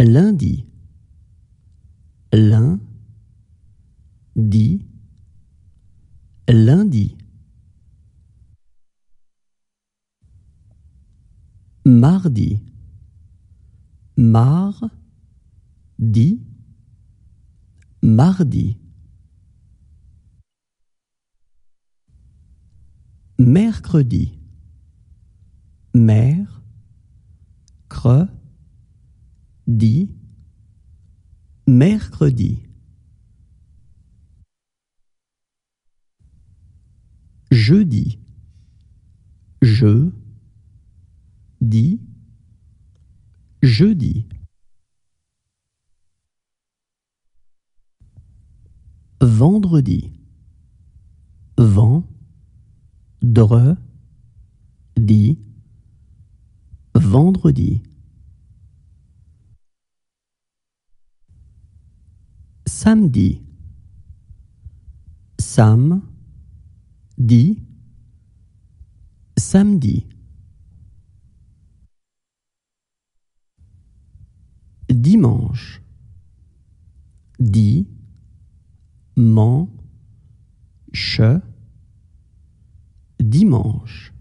lundi, lundi, lundi. Mardi, mardi, mardi. Mercredi, mer, cre, di, mercredi. Jeudi, je, dis, jeudi. Vendredi, vent, dre, di, vendredi. Samedi, sam, di, samedi. Dimanche, di, man, che, dimanche.